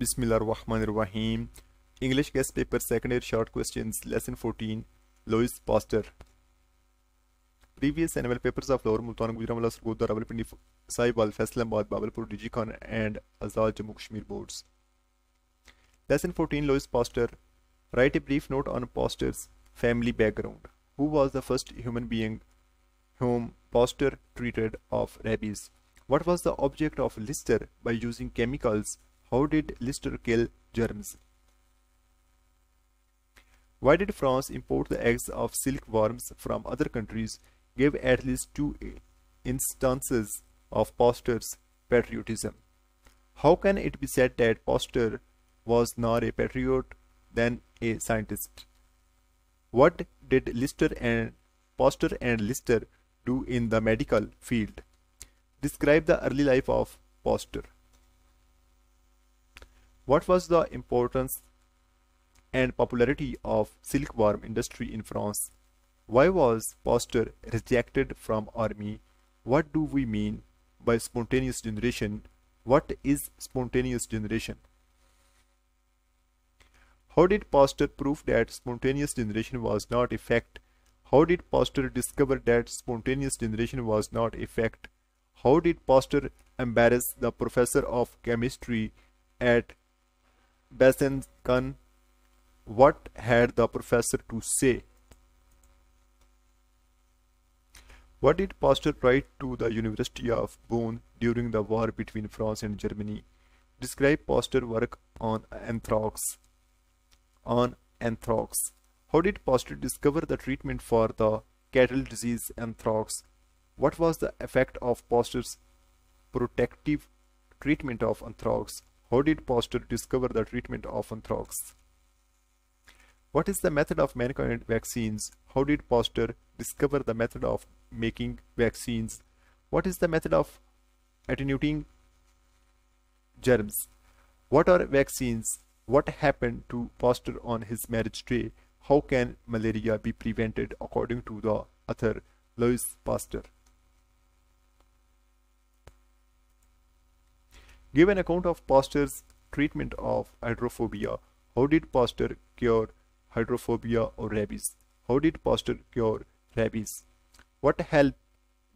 Bismillah ar-Rahman ar-Rahim. English guest paper second year short questions lesson 14 Louis Pasteur. Previous annual papers of Lahore, Multan, Gujranwala, Sargodha, Rawalpindi, Sahiwal, Faisalabad, Bahawalpur, Khan and Azad Jammu Kashmir boards. Lesson 14 Louis Pasteur. Write a brief note on Pasteur's family background. Who was the first human being whom Pasteur treated of rabies? What was the object of Lister by using chemicals? How did Lister kill germs? Why did France import the eggs of silkworms from other countries? Give at least two instances of Pasteur's patriotism. How can it be said that Pasteur was not a patriot than a scientist? What did Lister and Pasteur and Lister do in the medical field? Describe the early life of Pasteur. What was the importance and popularity of silkworm industry in France? Why was Pasteur rejected from army? What do we mean by spontaneous generation? What is spontaneous generation? How did Pasteur prove that spontaneous generation was not a fact? How did Pasteur discover that spontaneous generation was not a fact? How did Pasteur embarrass the professor of chemistry at Besançon? What had the professor to say? What did Pasteur write to the University of Bonn during the war between France and Germany? Describe Pasteur work on anthrax. On anthrax. How did Pasteur discover the treatment for the cattle disease anthrax? What was the effect of Pasteur's protective treatment of anthrax? How did Pasteur discover the treatment of anthrax? What is the method of mankind vaccines? How did Pasteur discover the method of making vaccines? What is the method of attenuating germs? What are vaccines? What happened to Pasteur on his marriage day? How can malaria be prevented according to the author Louis Pasteur? Give an account of Pasteur's treatment of hydrophobia. How did Pasteur cure hydrophobia or rabies? How did Pasteur cure rabies? What help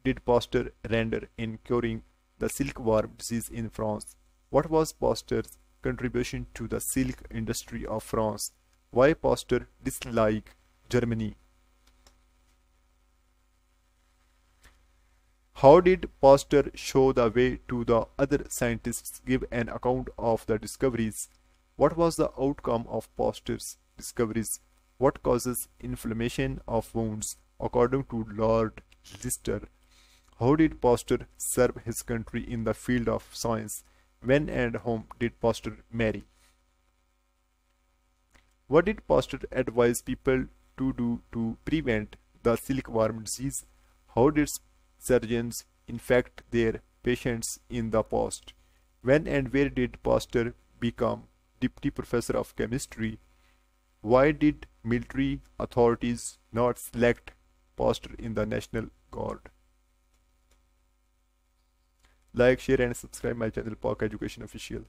did Pasteur render in curing the silkworm disease in France? What was Pasteur's contribution to the silk industry of France? Why Pasteur disliked Germany? How did Pasteur show the way to the other scientists give an account of the discoveries? What was the outcome of Pasteur's discoveries? What causes inflammation of wounds according to Lord Lister? How did Pasteur serve his country in the field of science? When and whom did Pasteur marry? What did Pasteur advise people to do to prevent the silkworm disease? How did surgeons infect their patients in the past? When and where did Pasteur become deputy professor of chemistry? Why did military authorities not select Pasteur in the National Guard? Like, share and subscribe my channel Pak Education Official.